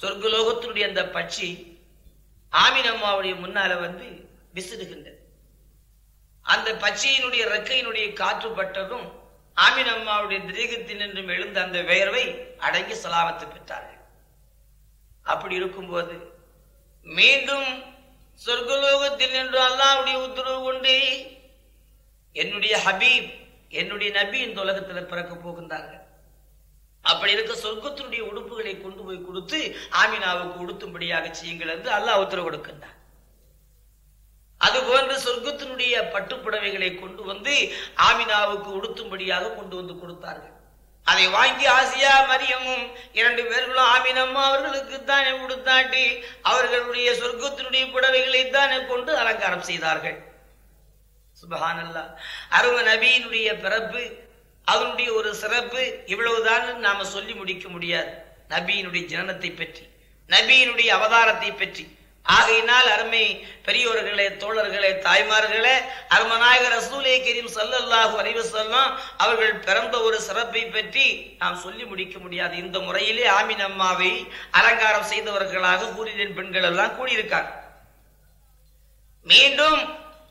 சொர்க்கலோகத்தினுடைய அந்த பட்சி ஆமினம்மாவுடைய முன்னால வந்து விசிறுகின்றது. அந்த பச்சையினுடைய ரெக்கையினுடைய காற்று பட்டதும் ஆமினம்மாவுடைய திரேகத்தில் நின்றும் எழுந்த அந்த வேர்வை அடங்கி சலாமத்து பெற்றார்கள் அப்படி இருக்கும்போது மீண்டும் சொர்க்கலோகத்தில் நின்று அல்லாவுடைய உத்தரவு கொண்டு என்னுடைய ஹபீப் என்னுடைய நபி இந்த உலகத்தில் பிறக்க போகின்றார்கள். அப்படி இருக்க சொர்க்கத்தினுடைய உடுப்புகளை கொண்டு போய் கொடுத்து ஆமினாவுக்கு உடுத்தும்படியாக செய்யுங்கள் என்று அல்லாஹ் உத்தரவு கொடுக்கின்றார் அதுபோன்று சொர்க்கத்தினுடைய பட்டுப்புடவைகளை கொண்டு வந்து ஆமினாவுக்கு உடுத்தும்படியாக கொண்டு வந்து கொடுத்தார்கள். அதை வாங்கி ஆசியா மரியமும் இரண்டு பேர்களும் ஆமினம்மா அவர்களுக்கு தானே உடுத்தாட்டி அவர்களுடைய சொர்க்கத்தினுடைய புடவைகளை தானே கொண்டு அலங்காரம் செய்தார்கள். சுபஹானல்லா அரும நபியினுடைய பிறப்பு அதனுடைய ஒரு சிறப்பு இவ்வளவுதான் நாம சொல்லி முடிக்க முடியாது. நபியினுடைய ஜனனத்தை பற்றி நபியினுடைய அவதாரத்தை பற்றி. ஆகையினால் அருமை பெரியோர்களே தோழர்களே தாய்மார்களே அருமநாயகர் ரசூலே கரீம் சல்லல்லாஹு அறிவு வஸல்லம் அவர்கள் பிறந்த ஒரு சிறப்பை பற்றி நாம் சொல்லி முடிக்க முடியாது. இந்த முறையிலே ஆமின் அம்மாவை அலங்காரம் செய்தவர்களாக கூறியன் பெண்கள் எல்லாம் கூடியிருக்காங்க மீண்டும்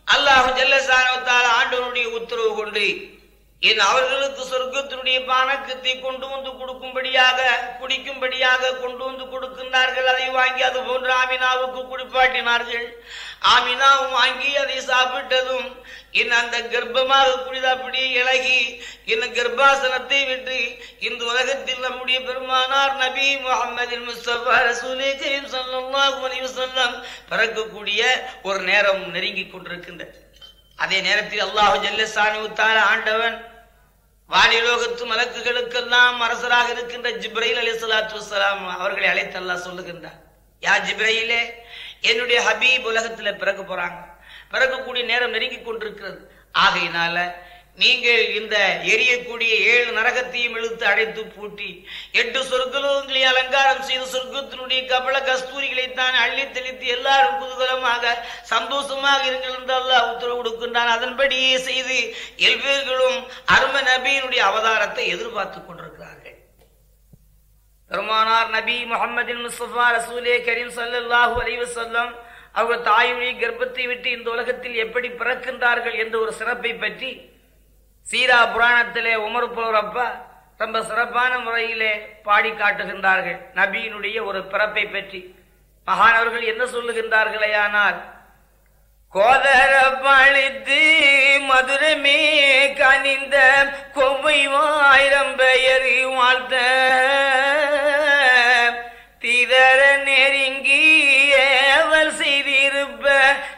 அல்லாஹு ஜல்லசானவத்தால் ஆண்டவனுடைய உத்தரவு கொண்டு என் அவர்களுக்கு சொர்க்கத்தினுடைய பானக்கத்தை கொண்டு வந்து கொடுக்கும்படியாக குடிக்கும்படியாக கொண்டு வந்து கொடுக்கின்றார்கள். அதை வாங்கி அது போன்று ஆமினாவுக்கு குடிப்பாட்டினார்கள். ஆமினாவும் வாங்கி அதை சாப்பிட்டதும் என் அந்த கர்ப்பமாக குடித இழகி என் கர்ப்பாசனத்தை விட்டு இந்த உலகத்தில் நம்முடைய பெருமானார் நபி முகமது முஸ்தபா ரசூலே கரீம் ஸல்லல்லாஹு அலைஹி பிறக்கக்கூடிய ஒரு நேரம் நெருங்கி கொண்டிருக்கின்றது. அதே நேரத்தில் அல்லாஹு ஜல்லசானு தால ஆண்டவன் வானிலோகத்து மலக்குகளுக்கெல்லாம் அரசராக இருக்கின்ற ஜிப்ரையில் அலி சலாத்து வலாம் அவர்களை அழைத்தல்லா சொல்லுகின்றார் யா ஜிப்ரையிலே என்னுடைய ஹபீப் உலகத்துல பிறக்க போறாங்க. பிறக்கக்கூடிய நேரம் நெருங்கி கொண்டிருக்கிறது. ஆகையினால நீங்கள் இந்த எரியக்கூடிய ஏழு நரகத்தையும் இழுத்து அடைத்து பூட்டி எட்டு சொர்க்கலோகங்களை அலங்காரம் செய்து சொர்க்கத்தினுடைய கபல கஸ்தூரிகளை தான் அள்ளி தெளித்து எல்லாரும் குதூகலமாக சந்தோஷமாக இருங்கள் என்று அல்லாஹ் உத்தரவு கொடுக்கின்றான். அதன்படியே செய்து எல்வேர்களும் அரும நபியினுடைய அவதாரத்தை எதிர்பார்த்து கொண்டிருக்கிறார்கள். பெருமானார் நபி முகமதின் முஸ்தபா ரசூலே கரீம் ஸல்லல்லாஹு அலைஹி வஸல்லம் அவர்கள் தாயுடைய கர்ப்பத்தை விட்டு இந்த உலகத்தில் எப்படி பிறக்கின்றார்கள் என்ற ஒரு சிறப்பை பற்றி சீரா புராணத்திலே உமர் புலவரப்பா ரொம்ப சிறப்பான முறையிலே பாடி காட்டுகின்றார்கள். நபியினுடைய ஒரு பிறப்பை பற்றி. மகானவர்கள் என்ன சொல்லுகின்றார்களே ஆனால் கோதர பழித்து மதுரமே கனிந்த கொவ்வை வாயிரம் பெயர் வாழ்த்த. தீதர நெருங்கி ஏவல் செய்திருப்ப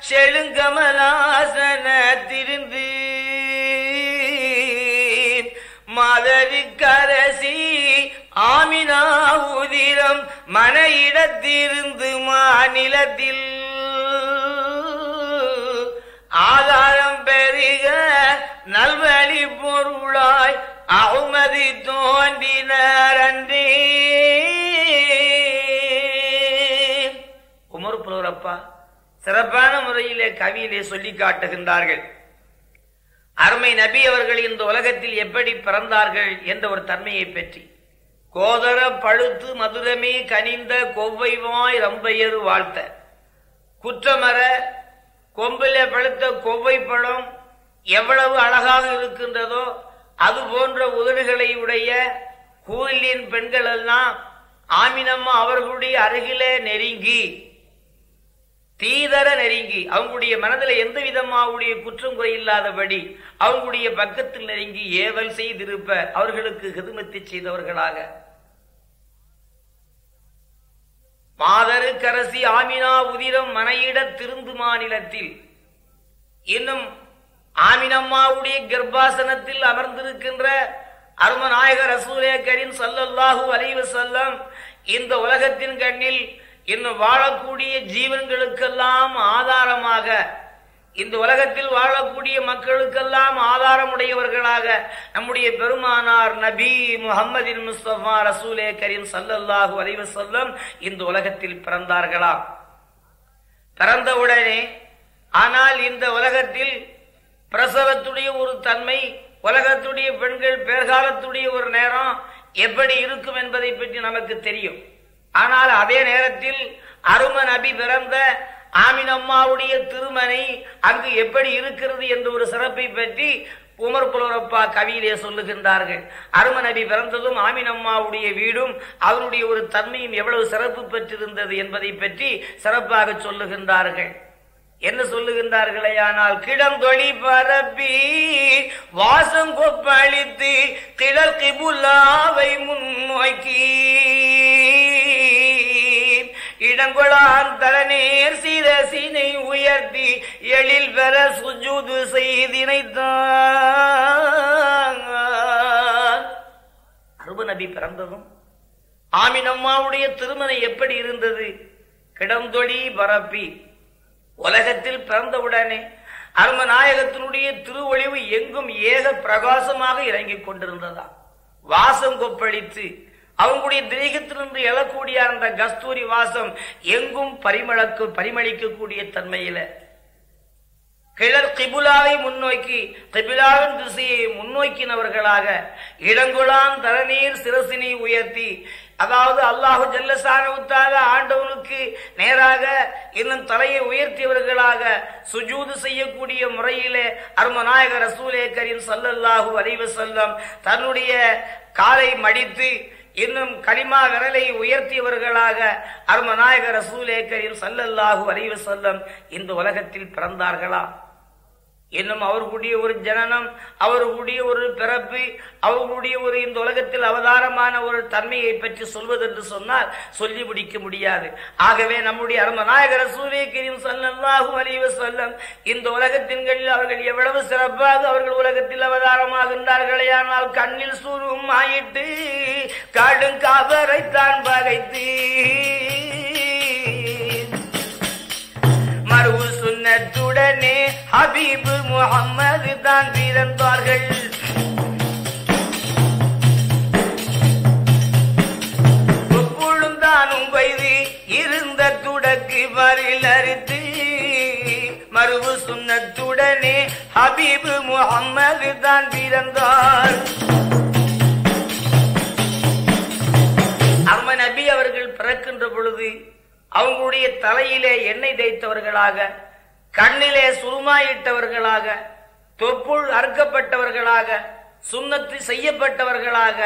செழுங்கமலாசன திருந்து மாதவி கரசி ஆமினா உதிரம் மனையிடத்திருந்து மாநிலத்தில் ஆதாரம் பெருக நல்வழி பொருளாய் அகுமதி தோன்றினார் அன்றே. உமர் புலவரப்பா சிறப்பான முறையிலே கவியிலே சொல்லி காட்டுகின்றார்கள். அருமை நபி அவர்கள் இந்த உலகத்தில் எப்படி பிறந்தார்கள் என்ற ஒரு தன்மையை பற்றி. கோதர பழுத்து மதுரமே கனிந்த கொவ்வைவாய் ரம்பையர் வாழ்த்த. குற்றமர கொம்பில பழுத்த கொவ்வை பழம் எவ்வளவு அழகாக இருக்கின்றதோ அது போன்ற உதடுகளை உடைய கோயிலின் பெண்கள் எல்லாம் ஆமினம்மா அவர்களுடைய அருகிலே நெருங்கி. தீதர நெருங்கி அவங்களுடைய மனதில் எந்த விதமாவுடைய குற்றம் குறை இல்லாதபடி அவங்களுடைய பக்கத்தில் நெருங்கி ஏவல் செய்திருப்ப அவர்களுக்கு ஹிதுமத்தை செய்தவர்களாக. மாதரு கரசி ஆமினா உதிரம் மனையிட திருந்து மாநிலத்தில் இன்னும் ஆமினம்மாவுடைய கர்ப்பாசனத்தில் அமர்ந்திருக்கின்ற அருமநாயகர் ரசூலே கரீம் சல்லல்லாஹு அலைஹி இந்த உலகத்தின் கண்ணில் இன்னும் வாழக்கூடிய ஜீவன்களுக்கெல்லாம் ஆதாரமாக இந்த உலகத்தில் வாழக்கூடிய மக்களுக்கெல்லாம் ஆதாரமுடையவர்களாக நம்முடைய பெருமானார் நபி முகமதின் முஸ்தபா ரசூலே கரீம் சல்லல்லாஹு அலைஹி வஸல்லம் இந்த உலகத்தில் பிறந்தார்களாம் பிறந்தவுடனே ஆனால் இந்த உலகத்தில் பிரசவத்துடைய ஒரு தன்மை உலகத்துடைய பெண்கள் பேர்காலத்துடைய ஒரு நேரம் எப்படி இருக்கும் என்பதை பற்றி நமக்கு தெரியும். ஆனால் அதே நேரத்தில் அரும நபி பிறந்த ஆமினம்மாவுடைய திருமனை அங்கு எப்படி இருக்கிறது என்ற ஒரு சிறப்பை பற்றி உமர் புலரப்பா கவியிலே சொல்லுகின்றார்கள். அரும நபி பிறந்ததும் ஆமினம்மாவுடைய வீடும் அவருடைய ஒரு தன்மையும் எவ்வளவு சிறப்பு பெற்றிருந்தது என்பதை பற்றி சிறப்பாக சொல்லுகின்றார்கள். என்ன சொல்லுகின்றார்களே ஆனால் கிடந்தொழி பரப்பி வாசம் கொப்பளித்து திடல் கிபுல்லாவை முன்னோக்கி இடங்கொளான் தலநேர் சிரசினை உயர்த்தி எழில் பெற சுஜூது செய்தினைத்தான் அருபு நபி பிறந்ததும் ஆமினம்மாவுடைய திருமணம் எப்படி இருந்தது? கிடந்தொழி பரப்பி உலகத்தில் பிறந்தவுடனே அருமநாயகத்தினுடைய திருவொழிவு எங்கும் ஏக பிரகாசமாக இறங்கிக் கொண்டிருந்ததா? வாசம் கொப்பளித்து அவங்களுடைய திரேகத்திலிருந்து எழக்கூடிய அந்த கஸ்தூரி வாசம் எங்கும் பரிமளக்கு பரிமளிக்கக்கூடிய தன்மையில கிழர் கிபுலாவை முன்னோக்கி கிபிலாவின் திசையை முன்னோக்கினவர்களாக இடங்குளான் தரநீர் சிரசினை உயர்த்தி அதாவது அல்லாஹு ஜல்லசானவுத்தாக ஆண்டவனுக்கு நேராக இன்னும் தலையை உயர்த்தியவர்களாக சுஜூது செய்யக்கூடிய முறையிலே அருமநாயகர் ரசூலே கரீம் சல்லல்லாஹு செல்லம் தன்னுடைய காலை மடித்து இன்னும் களிமா விரலை உயர்த்தியவர்களாக அருமநாயகர் ரசூலே கரீம் சல்லல்லாஹு வரைவு செல்லம் இந்த உலகத்தில் பிறந்தார்களா? இன்னும் அவர்களுடைய ஒரு ஜனனம் அவர்களுடைய ஒரு பிறப்பு அவர்களுடைய ஒரு இந்த உலகத்தில் அவதாரமான ஒரு தன்மையை பற்றி சொல்வதென்று சொன்னால் சொல்லி முடிக்க முடியாது. ஆகவே நம்முடைய அருமநாயகர சூரிய கிரீம் சல்லல்லாஹு அலைவ சொல்லம் இந்த உலகத்தின்களில் அவர்கள் எவ்வளவு சிறப்பாக அவர்கள் உலகத்தில் அவதாரமாகின்றார்களே ஆனால் கண்ணில் சுரும் ஆயிட்டு காடும் காவரைத்தான் பகைத்து மறு சுன்னத்துடனே ஹபீபு முகம்மது தான் பிறந்தார்கள். தானும் இருந்த துடக்கு வரில் அரித்து மறுபு சொன்னத்துடனே ஹபீபு முகம்மது தான் பிறந்தார். அம்ம நபி அவர்கள் பிறக்கின்ற பொழுது அவங்களுடைய தலையிலே எண்ணெய் தேய்த்தவர்களாக கண்ணிலே சுருமாயிட்டவர்களாக தொப்புள் அறுக்கப்பட்டவர்களாக சுண்ணத்து செய்யப்பட்டவர்களாக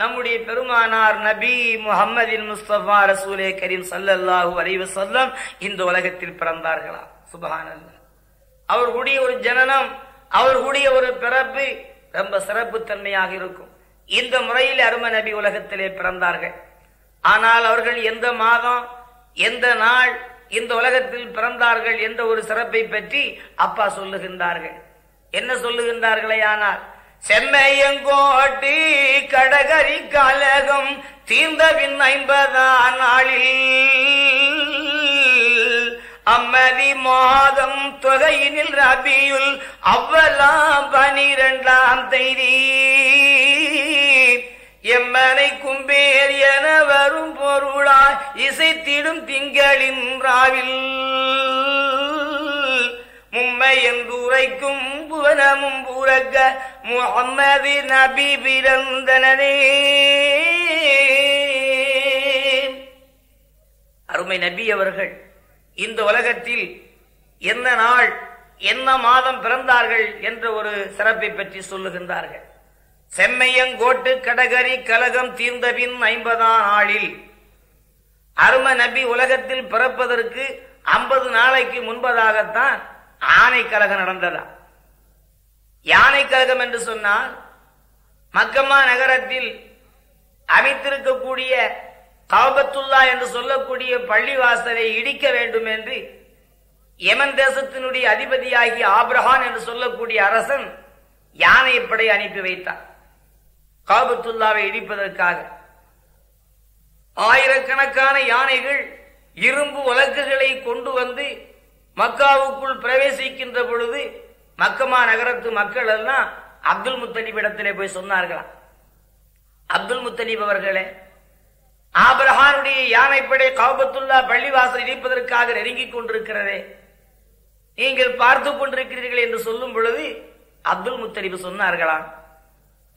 நம்முடைய பெருமானார் நபி முகமதின் முஸ்தபா ரசூலே கரீம் சல்லல்லாஹு வரைவு சொல்லம் இந்த உலகத்தில் பிறந்தார்களா? சுபஹானல்லா. அவர்களுடைய ஒரு ஜனனம் அவர்களுடைய ஒரு பிறப்பு ரொம்ப சிறப்பு தன்மையாக இருக்கும். இந்த முறையில் அரும நபி உலகத்திலே பிறந்தார்கள். ஆனால் அவர்கள் எந்த மாதம் எந்த நாள் இந்த உலகத்தில் பிறந்தார்கள் என்ற ஒரு சிறப்பை பற்றி அப்பா சொல்லுகின்றார்கள். என்ன சொல்லுகின்றார்களே ஆனால் செம்மையங்கோட்டி கடகரி கலகம் தீர்ந்தவின் ஐம்பதாம் நாளில் அம்மதி மாதம் தொகையினில் ரபியுல் அவ்வலாம் பனிரெண்டாம் தைரீ எம்மனை கும்பேர் என வரும் பொருளாய் இசைத்திடும் திங்களின் ராவில். மும்மை என்றுரைக்கும் புவனமும் புறக்க முகம்மது நபி பிறந்தனே அருமை நபி அவர்கள் இந்த உலகத்தில் என்ன நாள் என்ன மாதம் பிறந்தார்கள் என்ற ஒரு சிறப்பை பற்றி சொல்லுகின்றார்கள். செம்மையங்கோட்டு கடகரி கலகம் தீர்ந்தபின் ஐம்பதாம் நாளில் அரும நபி உலகத்தில் பிறப்பதற்கு ஐம்பது நாளைக்கு முன்பதாகத்தான் ஆனை கழகம் நடந்ததா? யானை கழகம் என்று சொன்னால் மக்கம்மா நகரத்தில் அமைத்திருக்கக்கூடிய காபத்துல்லா என்று சொல்லக்கூடிய பள்ளிவாசலை இடிக்க வேண்டும் என்று யமன் தேசத்தினுடைய அதிபதியாகிய ஆப்ரஹான் என்று சொல்லக்கூடிய அரசன் யானை படை அனுப்பி வைத்தார் காபத்துல்லாவை இடிப்பதற்காக. ஆயிரக்கணக்கான யானைகள் இரும்பு வழக்குகளை கொண்டு வந்து மக்காவுக்குள் பிரவேசிக்கின்ற பொழுது மக்கமா நகரத்து மக்கள் எல்லாம் அப்துல் முத்தலீப் இடத்திலே போய் சொன்னார்களாம் அப்துல் முத்தலீப் அவர்களே ஆபரஹானுடைய யானைப்படை காபத்துல்லா பள்ளிவாசல் இடிப்பதற்காக நெருங்கிக் கொண்டிருக்கிறதே. நீங்கள் பார்த்து கொண்டிருக்கிறீர்கள் என்று சொல்லும் பொழுது அப்துல் முத்தலீப் சொன்னார்களாம்.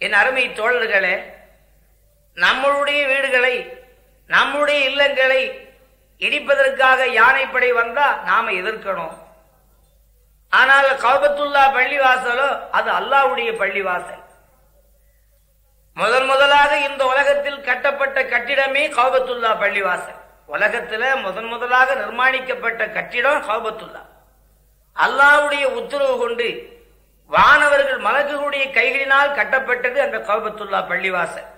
என் அருமை தோழர்களே நம்மளுடைய வீடுகளை நம்முடைய இல்லங்களை இடிப்பதற்காக யானைப்படை வந்தா நாம எதிர்க்கணும். ஆனால் கௌபத்துல்லா பள்ளிவாசலோ அது அல்லாவுடைய பள்ளிவாசல். முதன் முதலாக இந்த உலகத்தில் கட்டப்பட்ட கட்டிடமே கௌபத்துல்லா பள்ளிவாசல். உலகத்துல முதன் முதலாக நிர்மாணிக்கப்பட்ட கட்டிடம் கௌபத்துல்லா. அல்லாவுடைய உத்தரவு கொண்டு வானவர்கள் மலக்குகளுடைய கைகளினால் கட்டப்பட்டது அந்த கோபத்துல்லா பள்ளிவாசல்.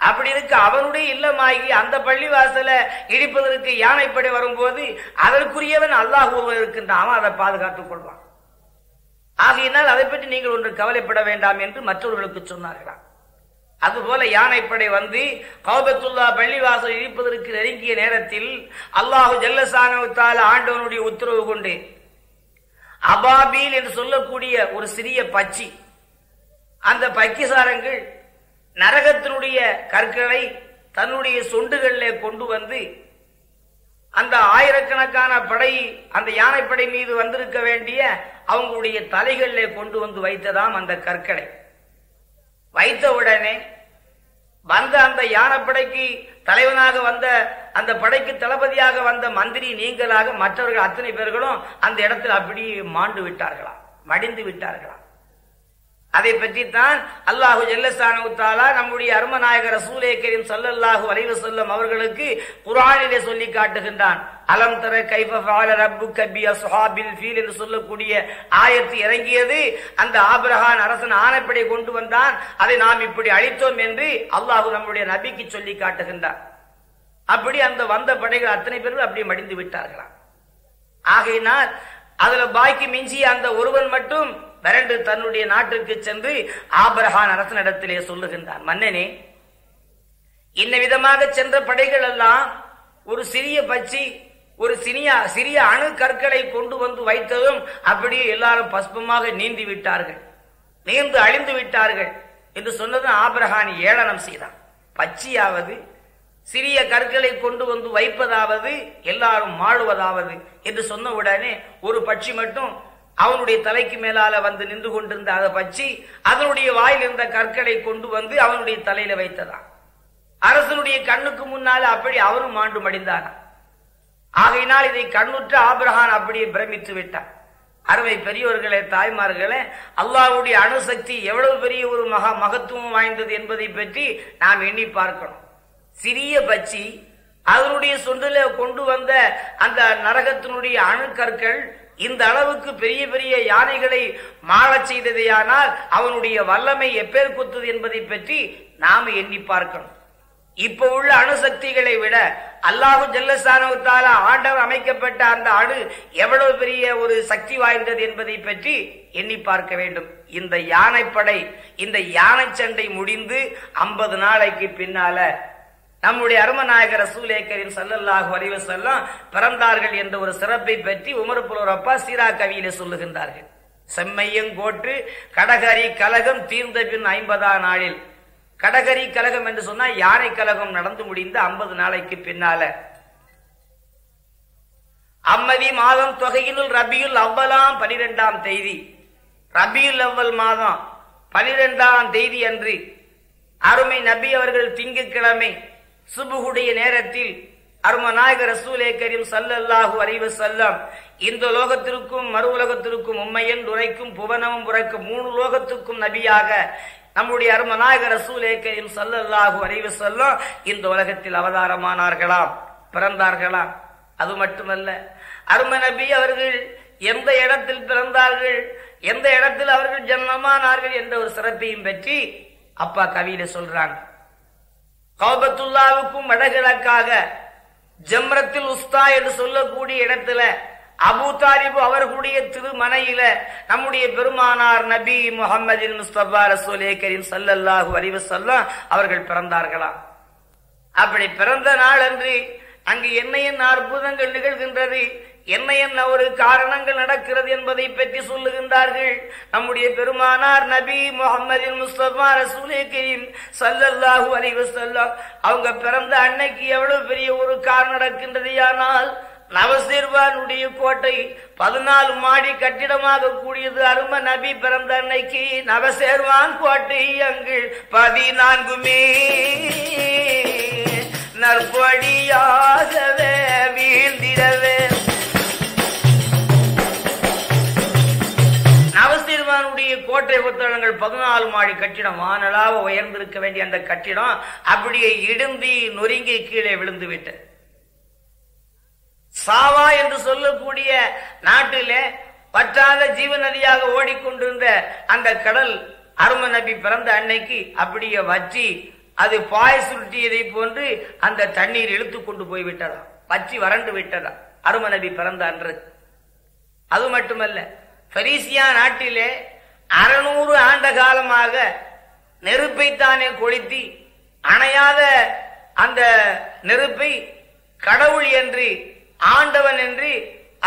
அப்படி இருக்கு அவனுடைய இல்லமாகி அந்த பள்ளிவாசலை இடிப்பதற்கு யானைப்படை வரும்போது அதற்குரியவன் அல்லாஹ் இருக்கின்றான். அவன் அதை பாதுகாத்துக் கொள்வான். ஆகையினால் அதை பற்றி நீங்கள் ஒன்று கவலைப்பட வேண்டாம் என்று மற்றவர்களுக்கு சொன்னார்களாம் அதுபோல யானைப்படை வந்து கௌபத்துல்லா பள்ளிவாசல் இடிப்பதற்கு நெருங்கிய நேரத்தில் அல்லாஹு ஜல்லசானவத்தால் ஆண்டவனுடைய உத்தரவு கொண்டு அபாபீல் என்று சொல்லக்கூடிய ஒரு சிறிய பச்சி அந்த பக்கிசாரங்கள் நரகத்தினுடைய கற்களை தன்னுடைய சொண்டுகளில் கொண்டு வந்து அந்த ஆயிரக்கணக்கான படை அந்த யானைப்படை மீது வந்திருக்க வேண்டிய அவங்களுடைய தலைகளில் கொண்டு வந்து வைத்ததாம் அந்த கற்களை. வைத்த உடனே வந்த அந்த யானைப்படைக்கு தலைவனாக வந்த அந்த படைக்கு தளபதியாக வந்த மந்திரி நீங்களாக மற்றவர்கள் அத்தனை பேர்களும் அந்த இடத்தில் அப்படி மாண்டு விட்டார்களாம் மடிந்து விட்டார்களாம். அதை பற்றித்தான் அல்லாஹு ஜல்லசானுத்தாலா நம்முடைய அருமநாயகர் ரசூலே கரீம் சல்லல்லாஹு அலைவு செல்லம் அவர்களுக்கு குரானிலே சொல்லி காட்டுகின்றான். அலம் தர கைஃப ஃபஅல ரப்புக்க அஸ்ஹாபில் ஃபீல் என்று சொல்லக்கூடிய ஆயத்து இறங்கியது. அந்த ஆபிரஹான் அரசன் ஆணைப்படை கொண்டு வந்தான். அதை நாம் இப்படி அழித்தோம் என்று அல்லாஹு நம்முடைய நபிக்கு சொல்லி காட்டுகின்றான். அப்படி அந்த வந்த படைகள் அத்தனை பேரும் அப்படி மடிந்து விட்டார்களாம். ஆகையினால் அதுல பாக்கி மிஞ்சிய அந்த ஒருவன் மட்டும் விரண்டு தன்னுடைய நாட்டிற்கு சென்று ஆபரகான் அரசனிடத்திலே சொல்லுகின்றான் மன்னனே இந்த விதமாக சென்ற படைகள் எல்லாம் ஒரு சிறிய பச்சி ஒரு சிறிய சிறிய அணு கற்களை கொண்டு வந்து வைத்ததும் அப்படியே எல்லாரும் பஸ்பமாக நீந்தி விட்டார்கள் நீந்து அழிந்து விட்டார்கள் என்று சொன்னதும் ஆபரகான் ஏளனம் செய்தான். பச்சியாவது சிறிய கற்களை கொண்டு வந்து வைப்பதாவது எல்லாரும் மாழுவதாவது என்று சொன்ன உடனே ஒரு பட்சி மட்டும் அவனுடைய தலைக்கு மேலால வந்து நின்று கொண்டிருந்த அதை பச்சி அதனுடைய வாயில் இருந்த கற்களை கொண்டு வந்து அவனுடைய தலையில வைத்ததான் அரசனுடைய கண்ணுக்கு முன்னால் அப்படி அவரும் மாண்டு மடிந்தான் ஆகையினால் இதை கண்ணுற்ற ஆபிரஹான் அப்படியே பிரமித்து விட்டான் அருமை பெரியவர்களே தாய்மார்களே அல்லாவுடைய அணுசக்தி எவ்வளவு பெரிய ஒரு மகா மகத்துவம் வாய்ந்தது என்பதை பற்றி நாம் எண்ணி பார்க்கணும். சிறிய பச்சி அதனுடைய சொந்தில கொண்டு வந்த அந்த நரகத்தினுடைய அணுக்கற்கள் இந்த அளவுக்கு பெரிய பெரிய யானைகளை மாளச் செய்ததையானால் அவனுடைய வல்லமை எப்பேர் குத்தது என்பதை பற்றி நாம எண்ணி பார்க்கணும். இப்ப உள்ள அணுசக்திகளை விட அல்லாஹு ஜல்லசானவத்தால ஆண்டவர் அமைக்கப்பட்ட அந்த அணு எவ்வளவு பெரிய ஒரு சக்தி வாய்ந்தது என்பதை பற்றி எண்ணி பார்க்க வேண்டும். இந்த யானைப்படை இந்த யானை சண்டை முடிந்து ஐம்பது நாளைக்கு பின்னால நம்முடைய அருமநாயகர் ரசூலே கரீம் சல்லல்லாஹு அலைஹி பிறந்தார்கள் என்ற ஒரு சிறப்பை பற்றி உமர் புலோரப்பா சீரா கவியிலே சொல்லுகின்றார்கள். செம்மையங்கோட்டு கடகரி கலகம் தீர்ந்த பின் ஐம்பதாம் நாளில். கடகரி கலகம் என்று சொன்னால் யானை கலகம் நடந்து முடிந்த ஐம்பது நாளைக்கு பின்னால. அம்மதி மாதம் தொகையினுள் ரபியுல் அவ்வலாம் பனிரெண்டாம் தேதி. ரபியுல் அவ்வல் மாதம் பனிரெண்டாம் தேதி அன்று. அருமை நபி அவர்கள் திங்கட்கிழமை சுபுகுடைய நேரத்தில் அருமநாயகர் ரசூலே கரீம் சல்லல்லாஹு அலைஹி செல்லம் இந்த லோகத்திற்கும் மறு உலகத்திற்கும் உண்மையன் உரைக்கும் புவனமும் உரைக்கும் மூணு லோகத்துக்கும் நபியாக நம்முடைய அருமநாயகர் ரசூலே கரீம் சல்லல்லாஹு அலைஹி செல்லம் இந்த உலகத்தில் அவதாரமானார்களாம் பிறந்தார்களாம். அது மட்டுமல்ல அரும நபி அவர்கள் எந்த இடத்தில் பிறந்தார்கள் எந்த இடத்தில் அவர்கள் ஜன்மமானார்கள் என்ற ஒரு சிறப்பையும் பற்றி அப்பா கவியில சொல்றாங்க. கௌபத்துல்லாவுக்கும் வடகிழக்காக ஜம்ரத்தில் உஸ்தா என்று சொல்லக்கூடிய இடத்துல அபு தாலிபு அவர்களுடைய திருமனையில நம்முடைய பெருமானார் நபி முகமது முஸ்தபா ரசோலே கரீம் சல்லல்லாஹு அறிவசல்லாம் அவர்கள் பிறந்தார்களாம். அப்படி பிறந்த நாள் அன்று அங்கு என்ன என்ன அற்புதங்கள் நிகழ்கின்றது? என்ன என்ன ஒரு காரணங்கள் நடக்கிறது என்பதை பற்றி சொல்லுகின்றார்கள். நம்முடைய பெருமானார் நபி முகமது முஸ்தபா ரசூலே கரீம் சல்லல்லாஹு அலிவசல்லாம் அவங்க பிறந்த அன்னைக்கு எவ்வளவு பெரிய ஒரு கார் நடக்கின்றது ஆனால் நவசிர்வானுடைய கோட்டை பதினாலு மாடி கட்டிடமாக கூடியது அரும நபி பிறந்த அன்னைக்கு நவசேர்வான் கோட்டை அங்கு பதினான்குமே நற்படியாகவே வீழ்ந்திடவே. நவசீர்மானுடைய கோட்டை புத்தகங்கள் பதினாலு மாடி கட்டிடம். வானலாக உயர்ந்திருக்க வேண்டிய அந்த கட்டிடம் அப்படியே இடுந்தி நொறுங்கி கீழே விழுந்து விட்டது சாவா என்று சொல்லக்கூடிய நாட்டிலே பற்றாத ஜீவ நதியாக ஓடிக்கொண்டிருந்த அந்த கடல் அரும நபி பிறந்த அன்னைக்கு அப்படியே வற்றி அது பாய் சுருட்டியதை போன்று அந்த தண்ணீர் இழுத்து கொண்டு போய் விட்டதா வற்றி வறண்டு விட்டதா? அரும நபி பிறந்த அன்று. அது மட்டுமல்ல பெரிசியா நாட்டிலே அறுநூறு ஆண்ட காலமாக நெருப்பைத்தானே கொளுத்தி அணையாத அந்த நெருப்பை கடவுள் என்று ஆண்டவன் என்று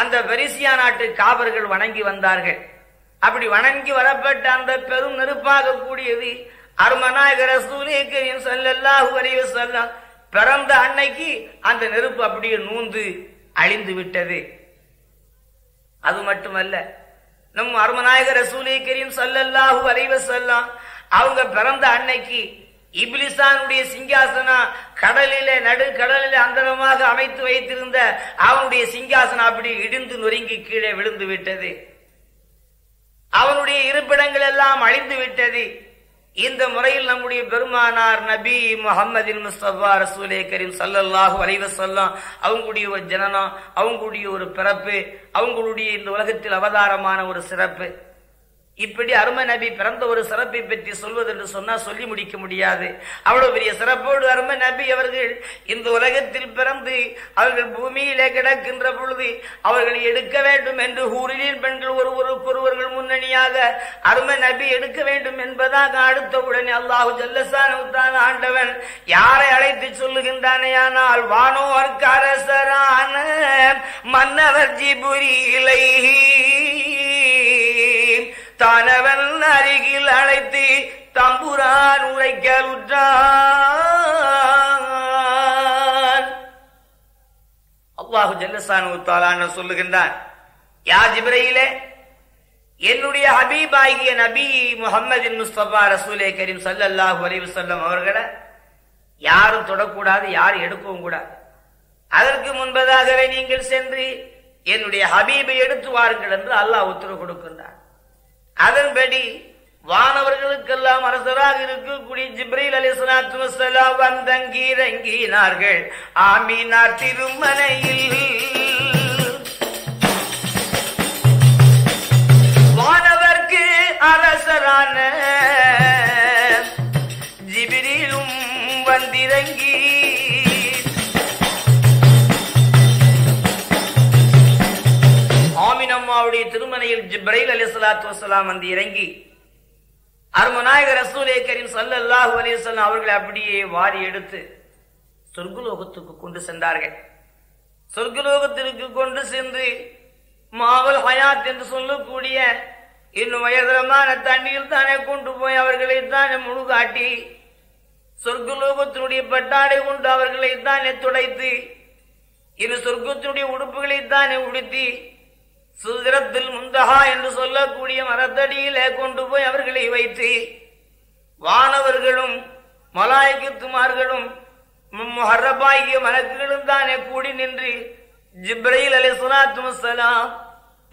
அந்த பெரிசியா நாட்டு காவர்கள் வணங்கி வந்தார்கள். அப்படி வணங்கி வரப்பட்ட அந்த பெரும் நெருப்பாக கூடியது அருமநாயகர் ரசூலேக்கரின் ஸல்லல்லாஹு அலைஹி பிறந்த அன்னைக்கு அந்த நெருப்பு அப்படியே நூந்து அழிந்து விட்டது. அது மட்டுமல்ல நம் அருமநாயகர் ரசூலை கரீம் ஸல்லல்லாஹு அலைஹி அவங்க பிறந்த அன்னைக்கு இபிலிசானுடைய சிங்காசனம் கடலில நடு கடலிலே அந்தரமாக அமைத்து வைத்திருந்த அவனுடைய சிங்காசனம் அப்படி இடிந்து நொறுங்கி கீழே விழுந்து விட்டது. அவனுடைய இருப்பிடங்கள் எல்லாம் அழிந்து விட்டது. இந்த முறையில் நம்முடைய பெருமானார் நபி முகமதின் முஸ்தபா ரசூலே கரீம் சல்லல்லாஹு அலைஹி வஸல்லம் அவங்களுடைய ஒரு ஜனனம் அவங்களுடைய ஒரு பிறப்பு அவங்களுடைய இந்த உலகத்தில் அவதாரமான ஒரு சிறப்பு. இப்படி அரும நபி பிறந்த ஒரு சிறப்பை பற்றி சொல்வது என்று சொல்லி முடிக்க முடியாது. அவ்வளவு பெரிய சிறப்போடு அரும நபி அவர்கள் இந்த உலகத்தில் பிறந்து அவர்கள் பூமியிலே கிடக்கின்ற பொழுது அவர்கள் எடுக்க வேண்டும் என்று ஊரிலின் பெண்கள் ஒருவருக்கொருவர்கள் முன்னணியாக அரும நபி எடுக்க வேண்டும் என்பதாக அடுத்த உடனே அல்லாஹு ஜல்லசான ஆண்டவன் யாரை அழைத்து சொல்லுகின்றானேயானால் வானோர்க்கு அரசரான மன்னவர் ஜிபுரிலை தானவன் அருகில் அழைத்து தம்புரான் உரைக்கலுற்றான். அவ்வாஹு ஜல்லசானு சொல்லுகின்றான் யா ஜிப்ரையிலே என்னுடைய ஹபீபாகிய நபி முகமது முஸ்தபா ரசூலே கரீம் சல்லாஹு அலைஹி செல்லம் அவர்களை யாரும் தொடக்கூடாது யாரும் எடுக்கவும் கூடாது. அதற்கு முன்பதாகவே நீங்கள் சென்று என்னுடைய ஹபீபை எடுத்து வாருங்கள் என்று அல்லாஹ் உத்தரவு கொடுக்கின்றார் அதன்படி வானவர்களுக்கெல்லாம் அரசராக இருக்கக்கூடிய ஜிப்ரீல் அலி சலாத்து வசலாம் வந்தங்கீரங்கினார்கள் ஆமீனார் திருமனையில் ஆமினம்மாவுடைய ஜிப்ரைல் அலி சலாத்து வசலாம் வந்து இறங்கி அருமநாயகர் ரசூலே கரீம் சல்லல்லாஹு அலைஹி அவர்களை அப்படியே வாரி எடுத்து சொர்க்குலோகத்துக்கு கொண்டு சென்றார்கள். சொர்க்குலோகத்திற்கு கொண்டு சென்று மாவல் ஹயாத் என்று சொல்லக்கூடிய இன்னும் உயர்தரமான தண்ணியில் தானே கொண்டு போய் அவர்களை தானே முழுகாட்டி சொர்க்குலோகத்தினுடைய பட்டாடை கொண்டு அவர்களை தானே துடைத்து இரு சொர்க்கத்தினுடைய உடுப்புகளை தானே உடுத்தி சுதிரத்தில் முந்தகா என்று சொல்லக்கூடிய மரத்தடியிலே கொண்டு போய் அவர்களை வைத்து வானவர்களும் மலாய்க்குமார்களும் முஹர்ரபாகிய மலக்குகளும் தானே கூடி நின்று ஜிப்ரையில் அலி சுலாத்து